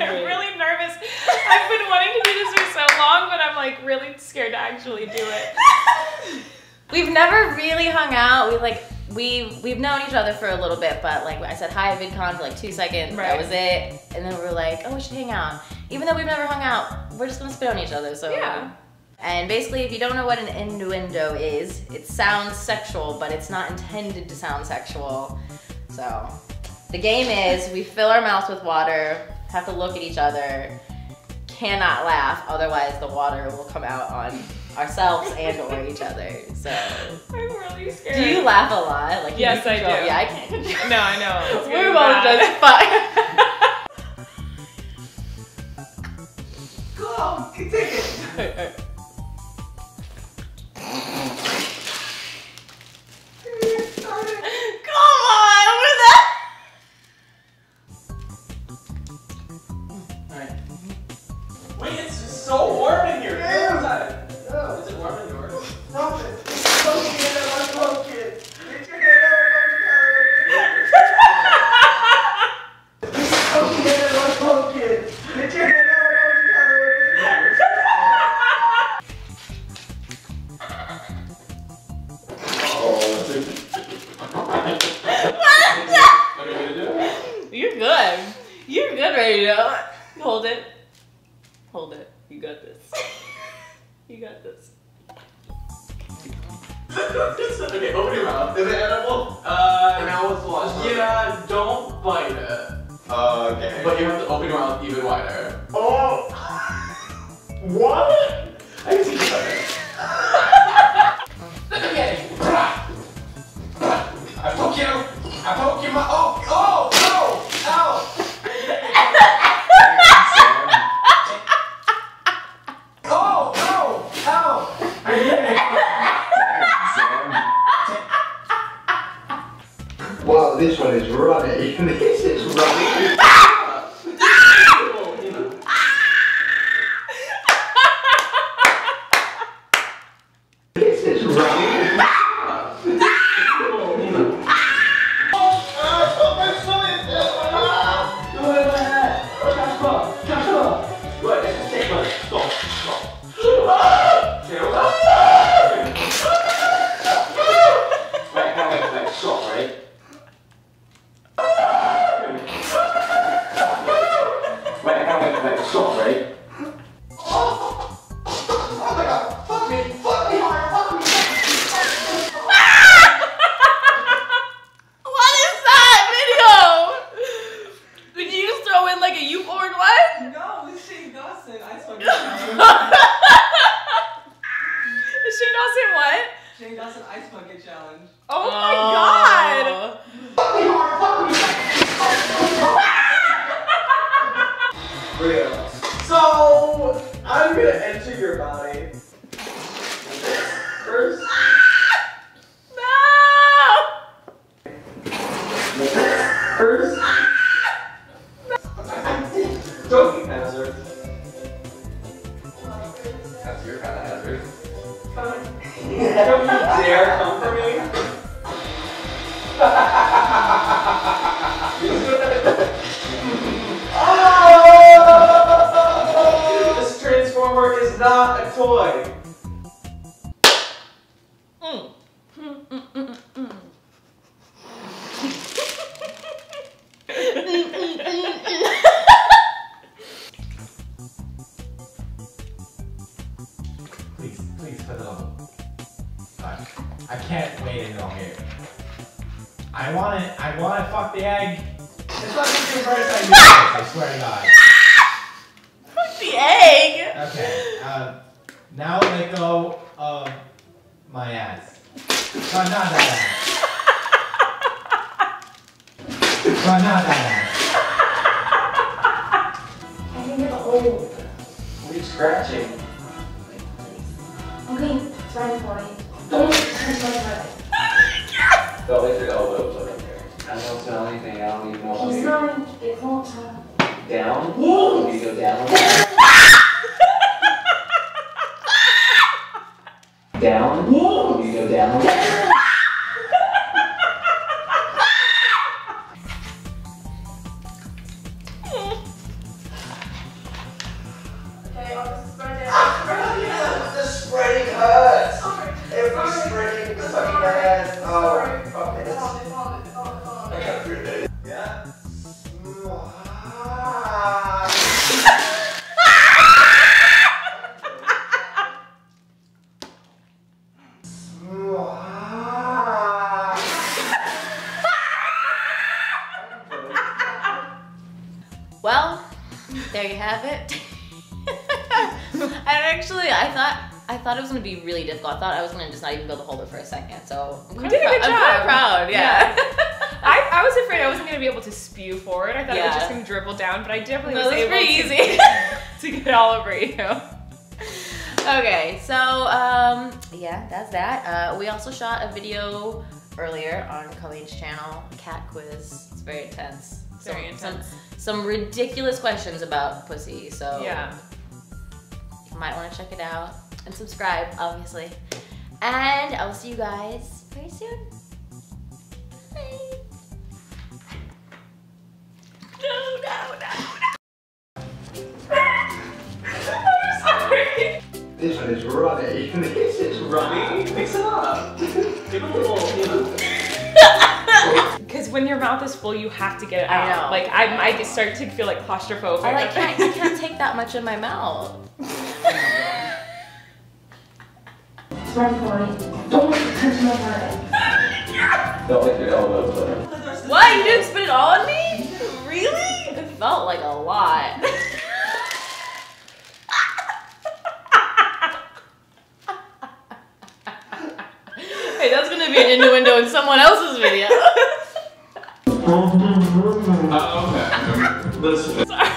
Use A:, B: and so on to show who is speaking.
A: I'm really nervous. I've been wanting to do this for so long, but I'm like really scared to actually do it.
B: We've never really hung out. We like we we've known each other for a little bit, but like I said hi at VidCon for like two seconds.
A: Right.
B: That was it. And then we were like, oh, we should hang out. Even though we've never hung out, we're just gonna spit on each other. So
A: Yeah.
B: And basically, if you don't know what an innuendo is, it sounds sexual, but it's not intended to sound sexual. So the game is we fill our mouths with water, have to look at each other, cannot laugh, otherwise the water will come out on ourselves and or each other. So
A: I'm really scared.
B: do you laugh a lot? Like
A: Yes, I do.
B: Yeah, I can't.
A: No, I know.
B: We're both just
C: so warm in here. Get outside. Is it warm in yours? Stop it. Don't get it, I'm broken. Get your head out of the Don't get it, I'm broken. Get your head out of the
B: You're good. You're good, radio. Hold it. Hold it. You got this. You got this.
C: okay, open your mouth.
D: Is it edible?
C: Uh,
D: Now it's lost.
C: yeah, don't bite it.
D: Uh, okay.
C: But you have to open your mouth even wider.
D: oh. What?
C: I can see Ice Bucket Challenge.
A: Oh my god!
D: Fuck me hard, fuck me. Real. So, I'm gonna enter your body. First.
A: No!
D: First.
E: Want it. I want to fuck the egg. It's not the first time you do this, I swear to God.
B: Fuck the egg.
E: Okay. Um, now let go of my ass. No, not that ass. No, not that
D: I can get a. What are you scratching?
F: Okay, it's fine for you.
D: Don't.
F: It's fine for
D: Don't let your elbows smell anything. I don't even know
F: you.
D: what
F: It's
D: you're
F: not, it's not time.
D: down.
F: Yes.
D: You go down. down.
B: There you have it. I actually, I thought, I thought it was gonna be really difficult. I thought I was gonna just not even be able to hold it for a second. So I'm
A: You did a good
B: I'm kinda proud. Yeah.
A: I, I was afraid I wasn't gonna be able to spew forward. I thought it was just gonna dribble down, but I definitely
B: No,
A: was
B: that's
A: able to,
B: easy.
A: to get all over you.
B: okay, so um, yeah, that's that. Uh, we also shot a video earlier on Colleen's channel, cat quiz. It's very intense.
A: Very
B: Some-
A: intense.
B: Some, some ridiculous questions about pussy. So
A: Yeah.
B: you might want to check it out and subscribe, obviously. And I will see you guys very soon. Bye. No, no, no,
A: I'm sorry.
D: This one is runny. This is
C: Runny? Mix it
A: when your mouth is full, you have to get it
B: I
A: out.
B: know.
A: Like I, I just start to feel like claustrophobic.
B: I like can't, I can't take that much in my mouth.
F: It's ready for. Don't touch my heart.
C: Don't lick your elbow, but.
B: What? You didn't spit it all on me? Really? It felt like a lot. hey, that's gonna be an innuendo in someone else's video.
C: Uh, okay. This